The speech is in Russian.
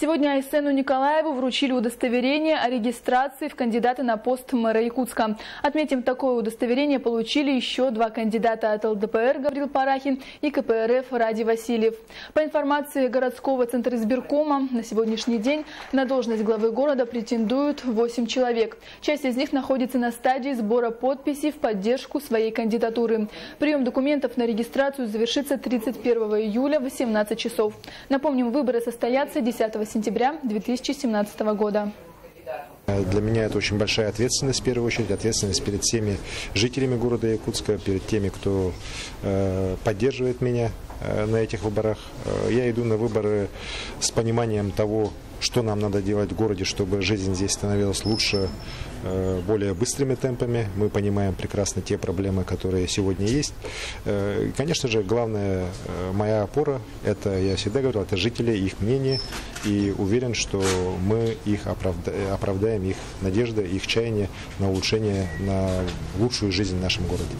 Сегодня Айсену Николаеву вручили удостоверение о регистрации в кандидаты на пост мэра Якутска. Отметим, такое удостоверение получили еще два кандидата от ЛДПР Гаврил Парахин и КПРФ Ради Васильев. По информации городского центра избиркома, на сегодняшний день на должность главы города претендуют 8 человек. Часть из них находится на стадии сбора подписей в поддержку своей кандидатуры. Прием документов на регистрацию завершится 31 июля в 18 часов. Напомним, выборы состоятся 10 сентября 2017 года. Для меня это очень большая ответственность, в первую очередь, ответственность перед всеми жителями города Якутска, перед теми, кто э, поддерживает меня э, на этих выборах. Э, я иду на выборы с пониманием того, что нам надо делать в городе, чтобы жизнь здесь становилась лучше, более быстрыми темпами. Мы понимаем прекрасно те проблемы, которые сегодня есть. Э, конечно же, главная э, моя опора, это, я всегда говорил, это жители, их мнение. И уверен, что мы их оправдаем, их надежды, их чаяние на улучшение, на лучшую жизнь в нашем городе.